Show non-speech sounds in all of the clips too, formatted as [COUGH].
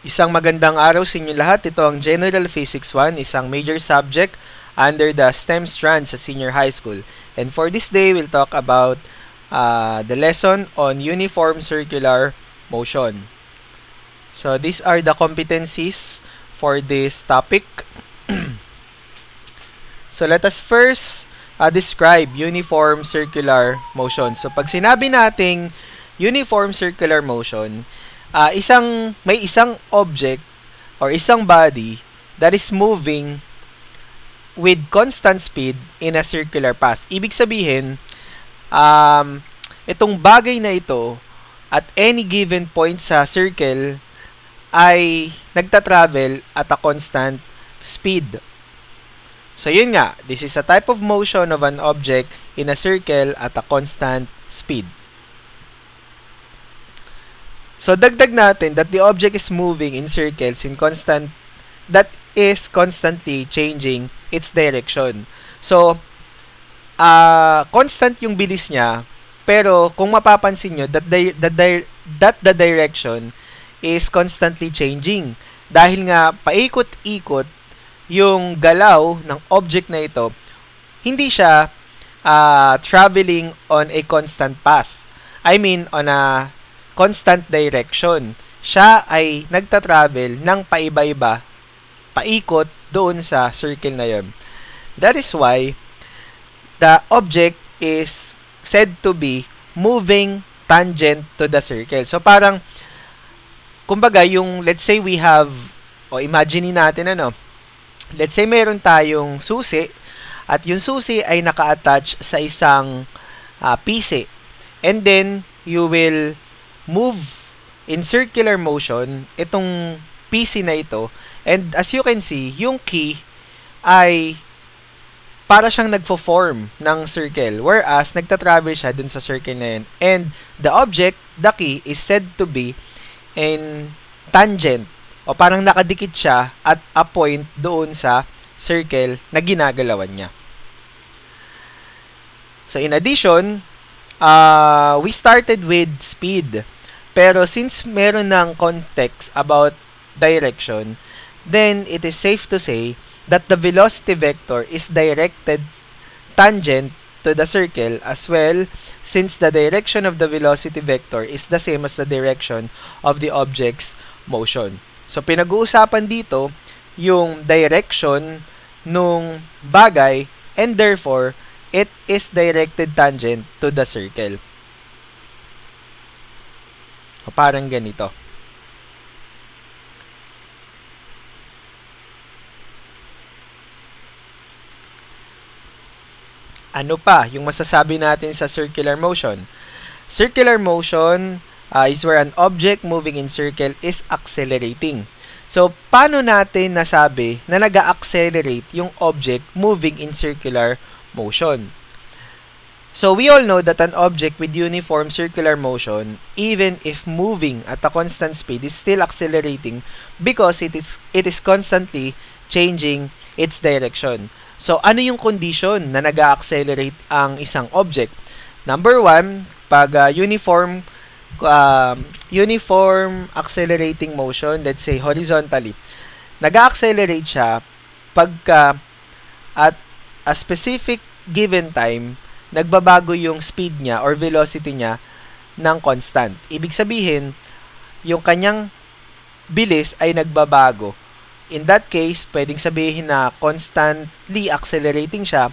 Isang magandang araw sa inyo lahat. Ito ang General Physics 1, isang major subject under the STEM strand sa senior high school. And for this day, we'll talk about uh, the lesson on uniform circular motion. So these are the competencies for this topic. [CLEARS THROAT] so let us first uh, describe uniform circular motion. So pag sinabi nating uniform circular motion, uh, isang may isang object or isang body that is moving with constant speed in a circular path. Ibig sabihin, um, itong bagay na ito at any given point sa circle ay nagta-travel at a constant speed. So yun nga, this is a type of motion of an object in a circle at a constant speed. So dagdag natin that the object is moving in circles in constant that is constantly changing its direction. So uh, constant yung bilis niya pero kung mapapansin nyo that the, the, the, that the direction is constantly changing dahil nga paikot-ikot yung galaw ng object na ito hindi siya uh, traveling on a constant path. I mean on a constant direction. Siya ay nagta-travel ng paiba-iba, paikot doon sa circle na yon. That is why the object is said to be moving tangent to the circle. So parang kumbaga yung let's say we have o imagine natin ano, let's say meron tayong susi at yung susi ay naka-attach sa isang uh, PC. And then you will move in circular motion itong PC na ito. And as you can see, yung key ay para siyang nagfo-form ng circle. Whereas, nagta-travel siya dun sa circle na yun. And the object, the key, is said to be in tangent o parang nakadikit siya at a point doon sa circle na ginagalawan niya. So, in addition, uh, we started with speed. Pero since meron ng context about direction, then it is safe to say that the velocity vector is directed tangent to the circle as well since the direction of the velocity vector is the same as the direction of the object's motion. So pinag-uusapan dito yung direction nung bagay and therefore it is directed tangent to the circle. Parang ganito. Ano pa yung masasabi natin sa circular motion? Circular motion uh, is where an object moving in circle is accelerating. So, paano natin nasabi na nag accelerate yung object moving in circular motion? So we all know that an object with uniform circular motion, even if moving at a constant speed, is still accelerating because it is it is constantly changing its direction. So ano yung condition na nag-accelerate ang isang object? Number one, pag uh, uniform uh, uniform accelerating motion, let's say horizontally, nag-accelerate siya pagka at a specific given time nagbabago yung speed niya or velocity niya ng constant. Ibig sabihin, yung kanyang bilis ay nagbabago. In that case, pwedeng sabihin na constantly accelerating siya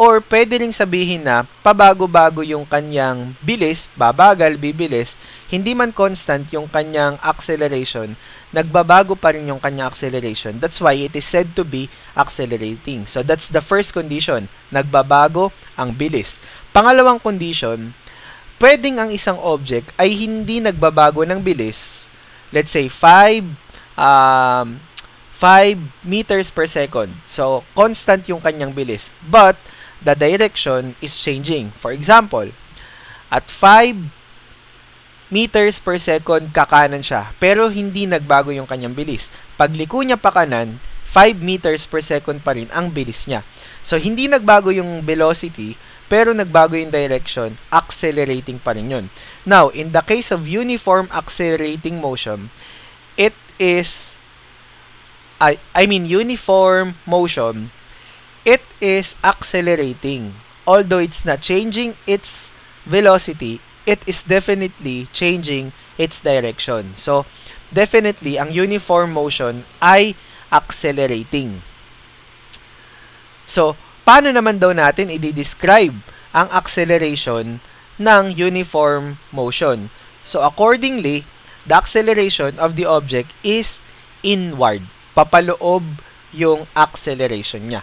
or pwede ring sabihin na pabago-bago yung kanyang bilis, babagal, bibilis, hindi man constant yung kanyang acceleration, nagbabago pa rin yung kanyang acceleration. That's why it is said to be accelerating. So that's the first condition, nagbabago ang bilis. Pangalawang condition, pwedeng ang isang object ay hindi nagbabago ng bilis. Let's say 5 um 5 meters per second. So constant yung kanyang bilis. But the direction is changing. For example, at 5 meters per second kakanan siya. Pero hindi nagbago yung kanyang bilis. Pagliko niya pa kanan, 5 meters per second pa rin ang bilis niya. So, hindi nagbago yung velocity, pero nagbago yung direction, accelerating pa rin yun. Now, in the case of uniform accelerating motion, it is I, I mean uniform motion, it is accelerating. Although it's not changing its velocity, it is definitely changing its direction. So, definitely, ang uniform motion ay accelerating. So, paano naman daw natin i-describe ang acceleration ng uniform motion? So, accordingly, the acceleration of the object is inward. Papaloob yung acceleration niya.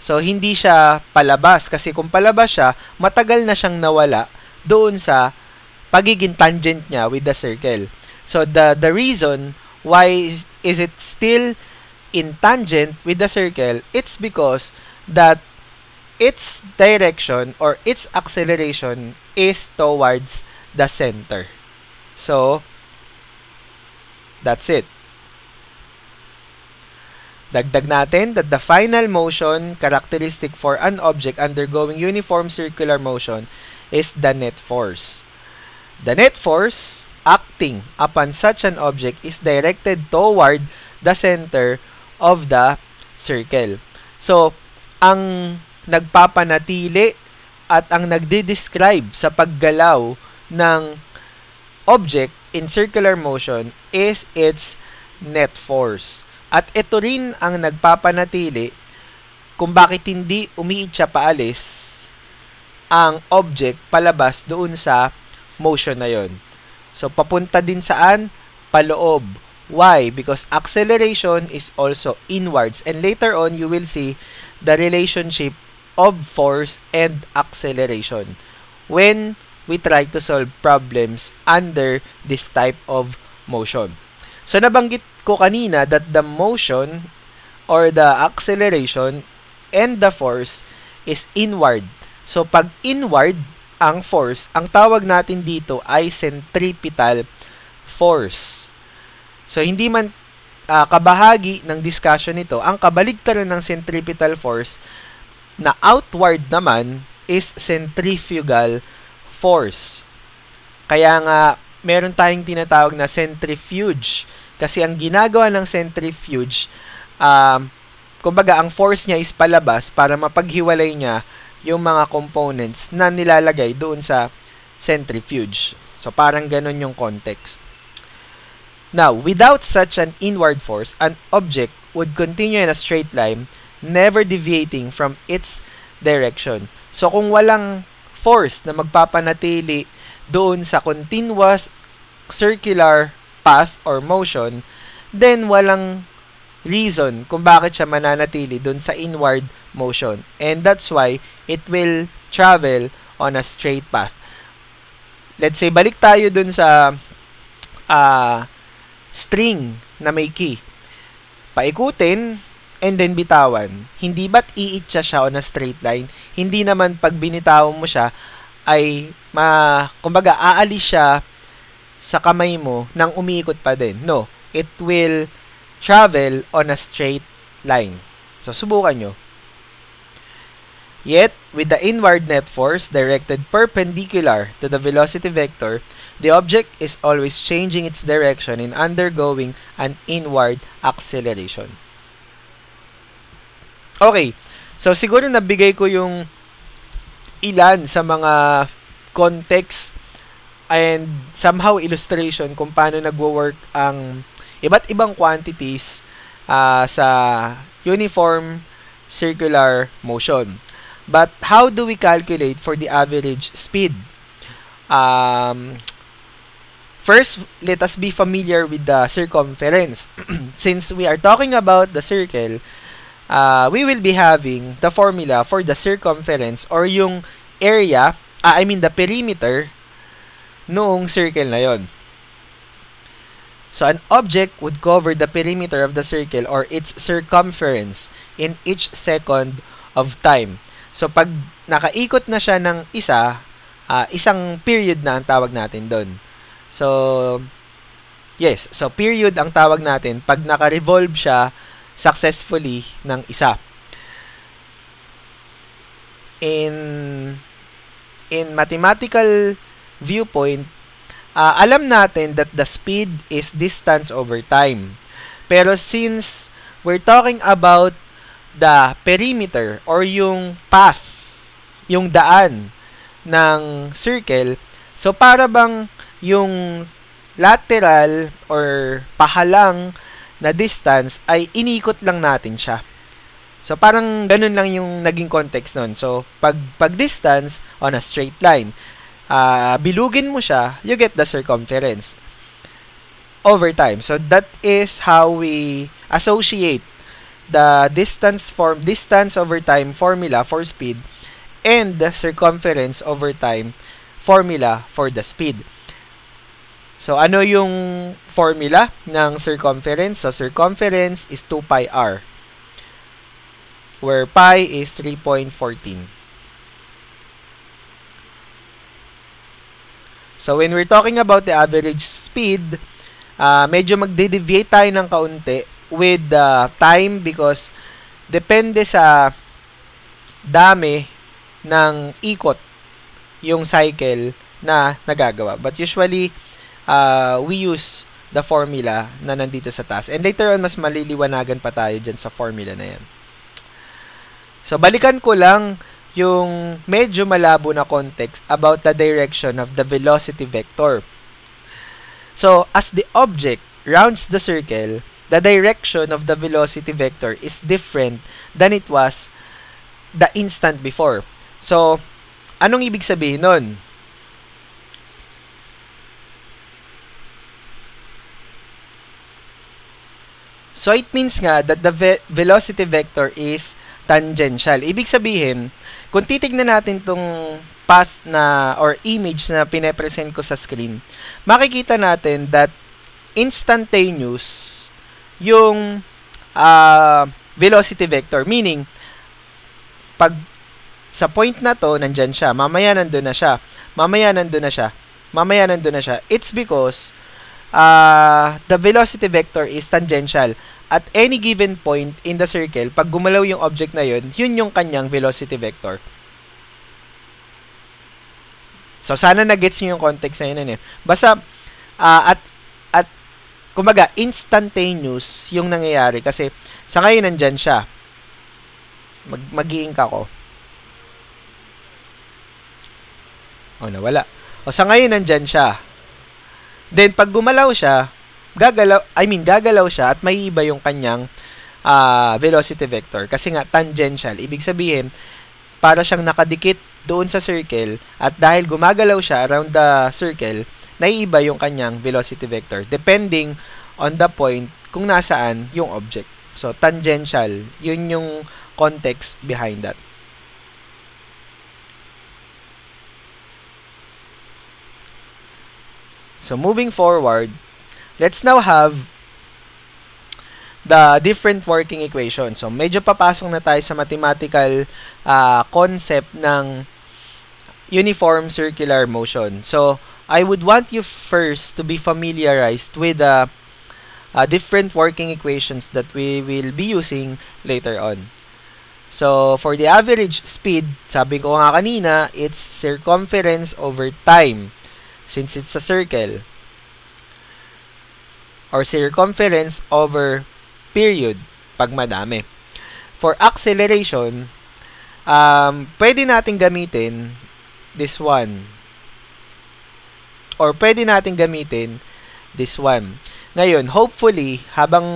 So, hindi siya palabas kasi kung palabas siya, matagal na siyang nawala doon sa pagiging tangent niya with the circle. So, the, the reason why is, is it still in tangent with the circle, it's because that its direction or its acceleration is towards the center. So, that's it. Dagdag natin that the final motion characteristic for an object undergoing uniform circular motion is the net force. The net force acting upon such an object is directed toward the center of the circle. So, ang nagpapanatili at ang nagde-describe sa paggalaw ng object in circular motion is its net force. At ito rin ang nagpapanatili kung bakit hindi umiit siya paalis ang object palabas doon sa motion na yon. So, papunta din saan? Paloob Why? Because acceleration is also inwards. And later on, you will see the relationship of force and acceleration when we try to solve problems under this type of motion. So, nabanggit ko kanina that the motion or the acceleration and the force is inward. So, pag inward ang force, ang tawag natin dito ay centripetal force. So, hindi man uh, kabahagi ng discussion nito, ang kabaligtaran ng centripetal force na outward naman is centrifugal force. Kaya nga, meron tayong tinatawag na centrifuge. Kasi ang ginagawa ng centrifuge, um, kumbaga, ang force niya is palabas para mapaghiwalay niya yung mga components na nilalagay doon sa centrifuge. So, parang ganun yung context. Now, without such an inward force, an object would continue in a straight line, never deviating from its direction. So, kung walang force na magpapanatili doon sa continuous circular path or motion, then walang reason kung bakit siya mananatili doon sa inward motion. And that's why it will travel on a straight path. Let's say, balik tayo doon sa uh, string na may key. Paikutin, and then bitawan. Hindi ba't iitsa siya on a straight line? Hindi naman pag binitawan mo siya, ay, ma, kumbaga, aalis siya sa kamay mo nang umiikot pa din. No, it will travel on a straight line. So, subukan nyo. Yet, with the inward net force directed perpendicular to the velocity vector, the object is always changing its direction and undergoing an inward acceleration. Okay, so siguro nabigay ko yung ilan sa mga context and somehow illustration kung paano nagwo-work ang iba't ibang quantities uh, sa uniform circular motion. But how do we calculate for the average speed? Um, first, let us be familiar with the circumference. [CLEARS THROAT] Since we are talking about the circle, uh, we will be having the formula for the circumference or yung area, uh, I mean the perimeter noong circle na yon. So, an object would cover the perimeter of the circle or its circumference in each second of time. So, pag nakaikot na siya ng isa, uh, isang period na ang tawag natin doon. So, yes. So, period ang tawag natin pag naka-revolve siya successfully ng isa. In in mathematical viewpoint, uh, alam natin that the speed is distance over time. Pero since we're talking about the perimeter or yung path, yung daan ng circle, so para bang yung lateral or pahalang na distance ay inikot lang natin siya. So parang ganun lang yung naging context nun. So pag pag distance on a straight line, uh, bilugin mo siya, you get the circumference over time. So that is how we associate the distance form distance over time formula for speed and the circumference over time formula for the speed. So, ano yung formula ng circumference? So, circumference is 2 pi r where pi is 3.14. So, when we're talking about the average speed, uh, medyo magde-deviate tayo ng kaunti with the time because depende sa dami ng ikot yung cycle na nagagawa. But usually, uh, we use the formula na nandito sa taas. And later on, mas maliliwanagan pa tayo dyan sa formula na yan. So, balikan ko lang yung medyo malabo na context about the direction of the velocity vector. So, as the object rounds the circle, the direction of the velocity vector is different than it was the instant before. So, anong ibig sabihin nun? So, it means nga that the ve velocity vector is tangential. Ibig sabihin, kung titignan natin tong path na or image na pinepresent ko sa screen, makikita natin that instantaneous yung uh, velocity vector. Meaning, pag sa point na to, nandyan siya. Mamaya nandun na siya. Mamaya nandun na siya. Mamaya nandun na siya. It's because uh, the velocity vector is tangential at any given point in the circle, pag gumalaw yung object na yun, yun yung kanyang velocity vector. So, sana na-gets nyo yung context na yun. Eh. Basta, uh, at, at, kumbaga, instantaneous yung nangyayari. Kasi, sa ngayon, nandyan siya. Mag, mag-i-ink ako. O, oh, nawala. O, sa ngayon, nandyan siya. Then, pag gumalaw siya, gagalaw, I mean, gagalaw siya at may iba yung kanyang uh, velocity vector. Kasi nga, tangential. Ibig sabihin, para siyang nakadikit doon sa circle at dahil gumagalaw siya around the circle, naiiba yung kanyang velocity vector depending on the point kung nasaan yung object. So, tangential. Yun yung context behind that. So, moving forward, Let's now have the different working equations. So, medyo papasok na tayo sa mathematical uh, concept ng uniform circular motion. So, I would want you first to be familiarized with the uh, different working equations that we will be using later on. So, for the average speed, sabi ko nga kanina, it's circumference over time since it's a circle or circumference over period pag madami. For acceleration, um, pwede natin gamitin this one. Or pwede natin gamitin this one. Ngayon, hopefully, habang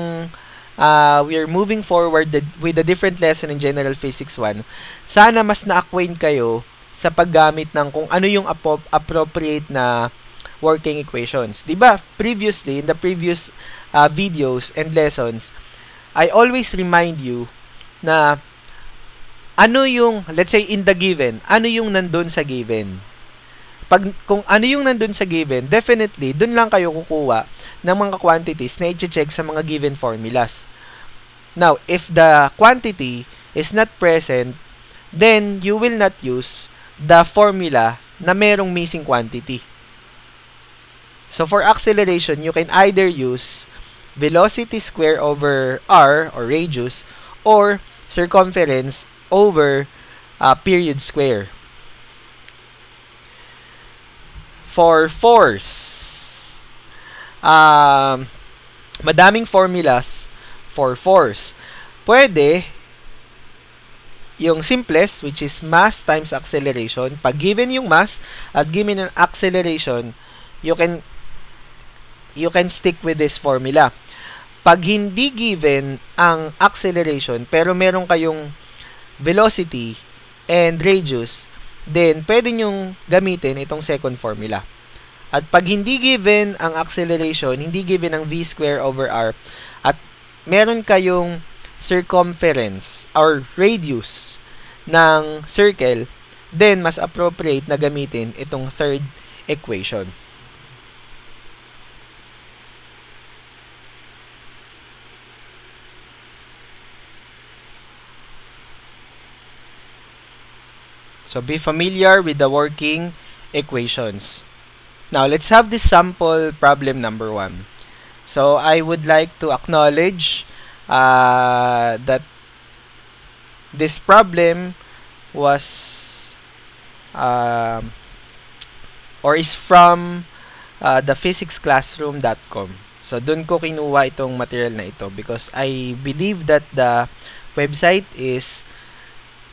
uh, we're moving forward the, with a different lesson in General Physics 1, sana mas na-acquaint kayo sa paggamit ng kung ano yung appropriate na working equations. 'Di ba? Previously, in the previous uh, videos and lessons, I always remind you na ano yung, let's say in the given, ano yung nandun sa given. Pag, kung ano yung nandun sa given, definitely, dun lang kayo kukuha ng mga quantities na i-check sa mga given formulas. Now, if the quantity is not present, then you will not use the formula na merong missing quantity. So for acceleration, you can either use velocity square over r or radius or circumference over uh, period square. For force, uh, madaming formulas for force. Pwede, yung simplest, which is mass times acceleration. Pag given yung mass at given ang acceleration, you can you can stick with this formula. Pag hindi given ang acceleration, pero meron kayong velocity and radius, then pwede nyong gamitin itong second formula. At pag hindi given ang acceleration, hindi given ang v square over r, at meron kayong circumference or radius ng circle, then mas appropriate na gamitin itong third equation. So be familiar with the working equations. Now, let's have this sample problem number one. So, I would like to acknowledge uh, that this problem was uh, or is from uh, the physicsclassroom.com. So, dun ko kinuha itong material na ito because I believe that the website is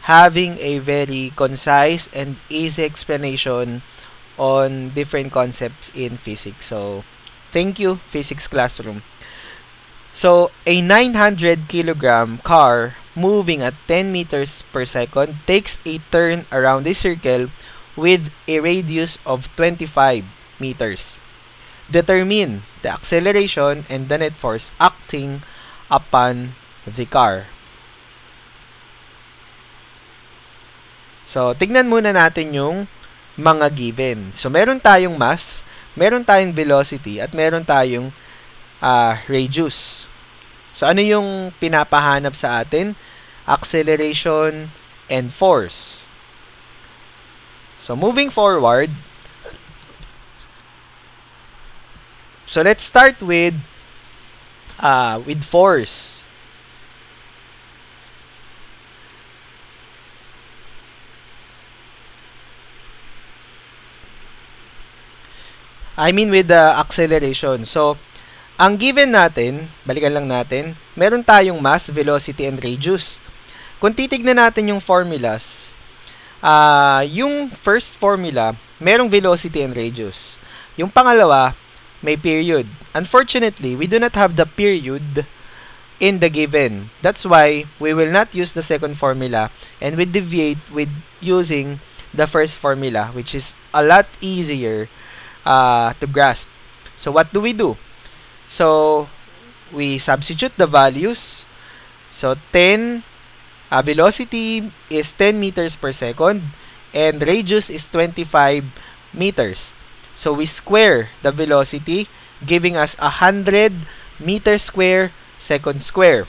having a very concise and easy explanation on different concepts in physics. So, thank you, Physics Classroom. So, a 900 kilogram car moving at 10 meters per second takes a turn around a circle with a radius of 25 meters. Determine the acceleration and the net force acting upon the car. So, tignan muna natin yung mga given. So, meron tayong mass, meron tayong velocity, at meron tayong uh, radius. So, ano yung pinapahanap sa atin? Acceleration and force. So, moving forward, so let's start with uh, with force. I mean with the acceleration. So, ang given natin, balikan lang natin, meron tayong mass, velocity, and radius. Kung titignan natin yung formulas, uh, yung first formula, merong velocity and radius. Yung pangalawa, may period. Unfortunately, we do not have the period in the given. That's why we will not use the second formula and we deviate with using the first formula, which is a lot easier uh, to grasp. So what do we do? So we substitute the values. So 10 uh, velocity is 10 meters per second and radius is 25 meters. So we square the velocity giving us 100 meter square second square.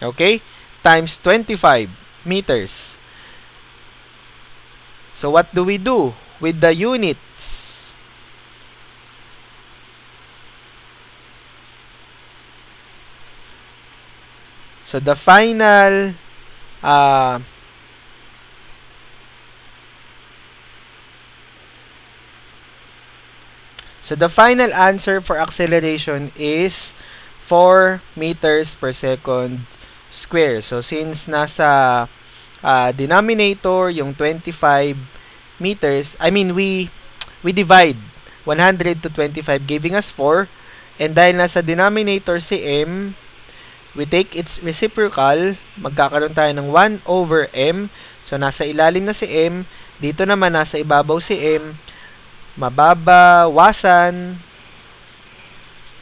Okay? Times 25 meters. So what do we do with the units? So the final uh, So the final answer for acceleration is 4 meters per second square. So since nasa uh, denominator yung 25 meters, I mean we we divide 100 to 25 giving us 4 and dahil nasa denominator si m we take its reciprocal, magkakaroon tayo ng 1 over m. So, nasa ilalim na si m. Dito naman, nasa ibabaw si m. Mababawasan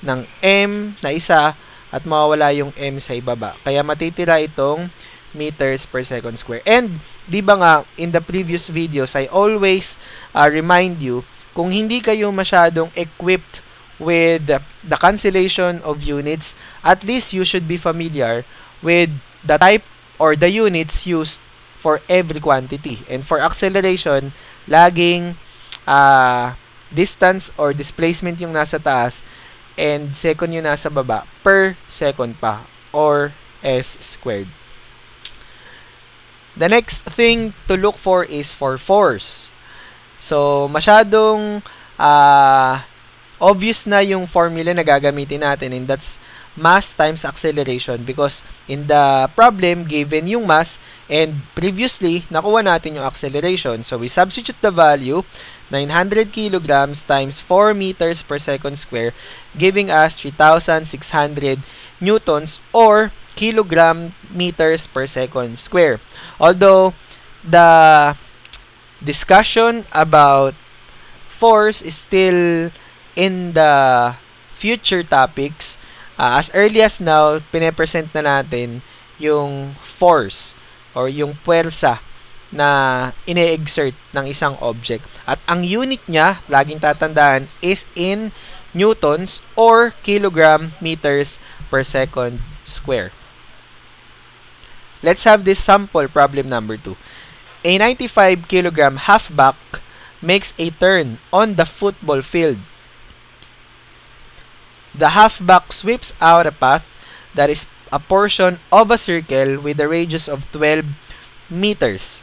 ng m na isa at mawawala yung m sa ibaba. Kaya matitira itong meters per second square. And, di ba nga, in the previous videos, I always uh, remind you, kung hindi kayo masyadong equipped with the cancellation of units, at least you should be familiar with the type or the units used for every quantity. And for acceleration, laging uh, distance or displacement yung nasa taas and second yung nasa baba per second pa or s squared. The next thing to look for is for force. So, masyadong uh, obvious na yung formula na gagamitin natin and that's mass times acceleration because in the problem given yung mass and previously nakuha natin yung acceleration. So we substitute the value 900 kilograms times 4 meters per second square giving us 3600 newtons or kilogram meters per second square. Although the discussion about force is still in the future topics uh, as early as now, pinepresent na natin yung force or yung puwersa na ine-exert ng isang object. At ang unit niya, laging tatandaan, is in newtons or kilogram meters per second square. Let's have this sample problem number 2. A 95 kilogram halfback makes a turn on the football field the halfback sweeps out a path that is a portion of a circle with a radius of 12 meters.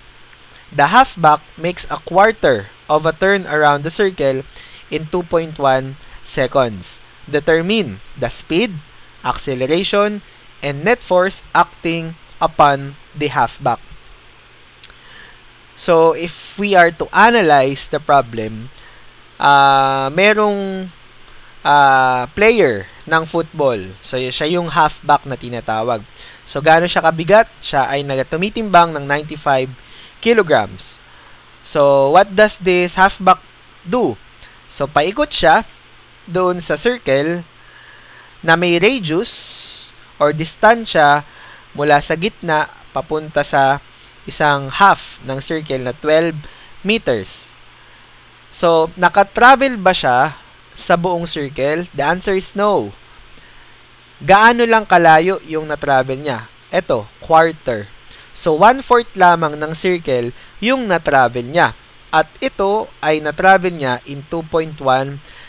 The halfback makes a quarter of a turn around the circle in 2.1 seconds. Determine the speed, acceleration, and net force acting upon the halfback. So, if we are to analyze the problem, uh, merong uh, player ng football. So, siya yung halfback na tinatawag. So, gaano siya kabigat? Siya ay tumitimbang ng 95 kilograms. So, what does this halfback do? So, paikot siya doon sa circle na may radius or distansya mula sa gitna papunta sa isang half ng circle na 12 meters. So, nakatravel ba siya sa buong circle? The answer is no. Gaano lang kalayo yung na-travel niya? Ito, quarter. So, one-fourth lamang ng circle yung na-travel niya. At ito ay na-travel niya in 2.1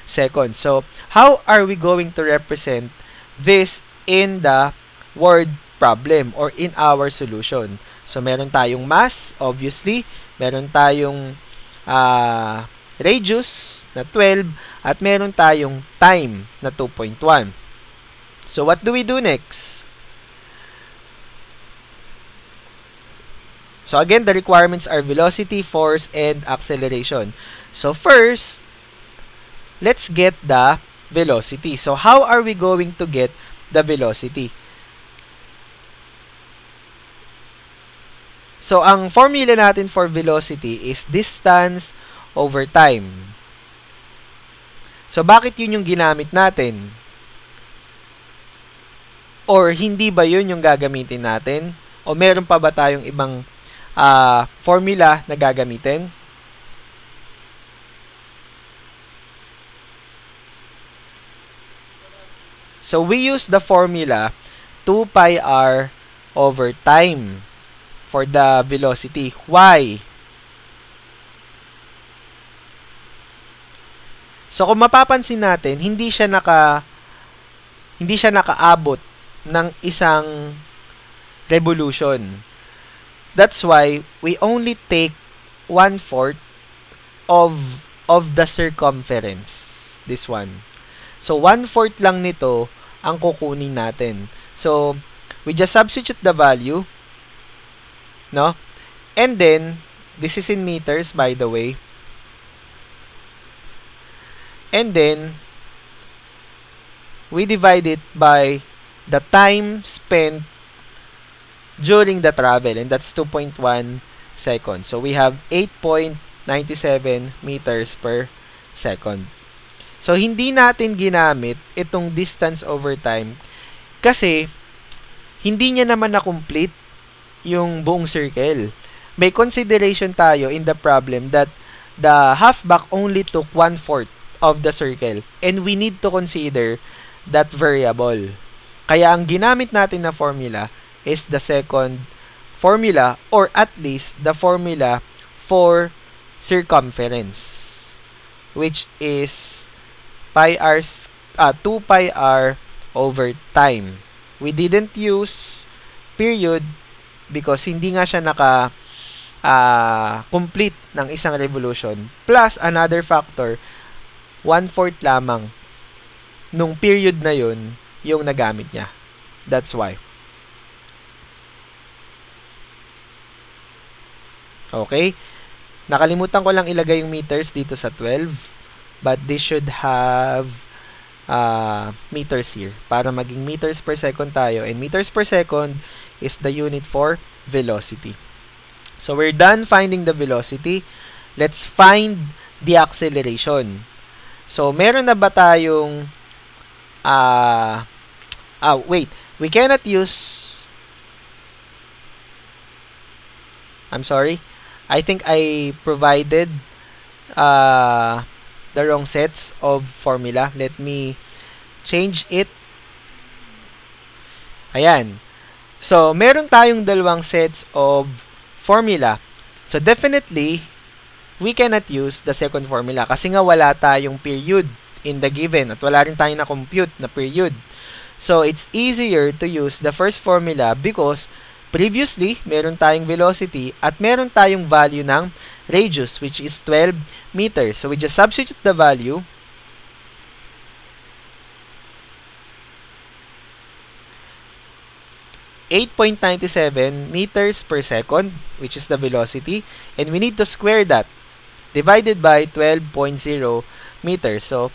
seconds. So, how are we going to represent this in the word problem or in our solution? So, meron tayong mass, obviously. Meron tayong uh, radius na 12 at meron tayong time na 2.1. So, what do we do next? So, again, the requirements are velocity, force, and acceleration. So, first, let's get the velocity. So, how are we going to get the velocity? So, ang formula natin for velocity is distance over time. So, bakit yun yung ginamit natin? Or hindi ba yun yung gagamitin natin? O meron pa ba tayong ibang uh, formula na gagamitin? So, we use the formula 2 pi r over time for the velocity. Why? So kung mapapansin natin, hindi siya naka hindi siya nakaabot ng isang revolution. That's why we only take one-fourth of of the circumference. This one. So, one-fourth lang nito ang kukunin natin. So, we just substitute the value. No? And then, this is in meters, by the way. And then, we divide it by the time spent during the travel and that's 2.1 seconds. So we have 8.97 meters per second. So hindi natin ginamit itong distance over time kasi hindi niya naman na-complete yung buong circle. May consideration tayo in the problem that the halfback only took one-fourth of the circle. And we need to consider that variable. Kaya ang ginamit natin na formula is the second formula or at least the formula for circumference which is pi r uh, 2 pi r over time. We didn't use period because hindi nga siya naka uh, complete ng isang revolution. Plus another factor one-fourth lamang nung period na yun yung nagamit niya. That's why. Okay? Nakalimutan ko lang ilagay yung meters dito sa 12. But this should have uh, meters here. Para maging meters per second tayo. And meters per second is the unit for velocity. So, we're done finding the velocity. Let's find the acceleration. So, meron na ba tayong uh, ah, wait. We cannot use I'm sorry. I think I provided uh, the wrong sets of formula. Let me change it. Ayan. So, meron tayong dalawang sets of formula. So, definitely, we cannot use the second formula kasi nga wala tayong period in the given at wala rin tayong na-compute na period. So, it's easier to use the first formula because Previously, meron tayong velocity at meron tayong value ng radius which is 12 meters. So we just substitute the value eight point ninety seven meters per second, which is the velocity, and we need to square that divided by 12.0 meters. So,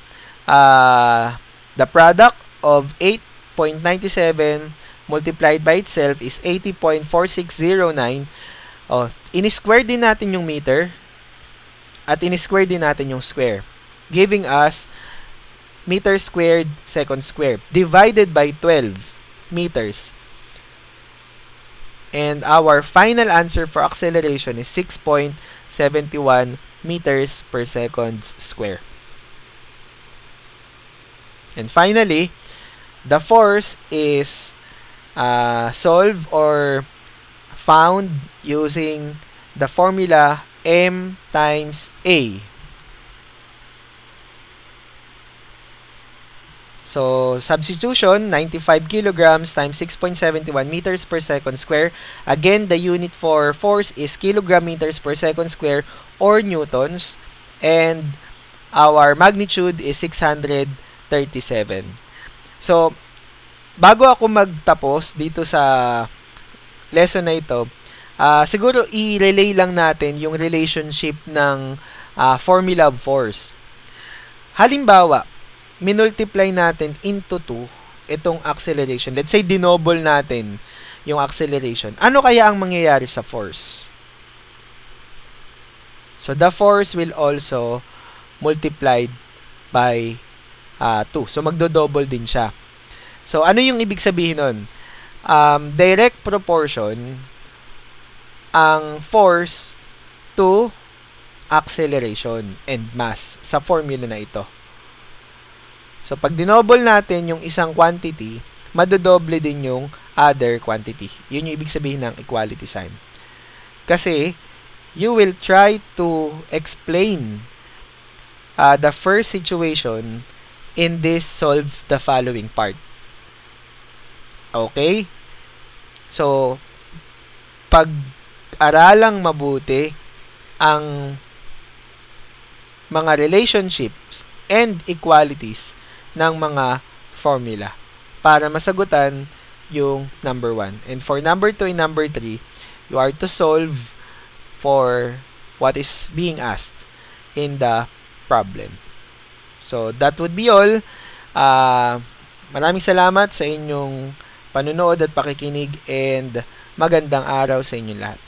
uh, the product of 8.97 multiplied by itself is 80.4609. Oh, ini-square din natin yung meter at ini-square din natin yung square, giving us meter squared second square divided by 12 meters. And our final answer for acceleration is 6.71 meters per second square. And finally, the force is uh, solve or found using the formula m times a. So, substitution, 95 kilograms times 6.71 meters per second square. Again, the unit for force is kilogram meters per second square or newtons. And our magnitude is 637. So, bago ako magtapos dito sa lesson na ito, uh, siguro i-relay lang natin yung relationship ng uh, formula of force. Halimbawa, minultiply natin into 2 itong acceleration. Let's say, dinoble natin yung acceleration. Ano kaya ang mangyayari sa force? So, the force will also multiplied by uh, 2. So, magdo-double din siya. So, ano yung ibig sabihin nun? Um, direct proportion ang force to acceleration and mass sa formula na ito. So, pag dinoble natin yung isang quantity, madodoble din yung other quantity. Yun yung ibig sabihin ng equality sign. Kasi, you will try to explain uh, the first situation in this solve the following part. Okay? So, pag-aralang mabuti ang mga relationships and equalities ng mga formula para masagutan yung number 1. And for number 2 and number 3, you are to solve for what is being asked in the problem. So, that would be all. Uh, maraming salamat sa inyong panunood at pakikinig and magandang araw sa inyo lahat.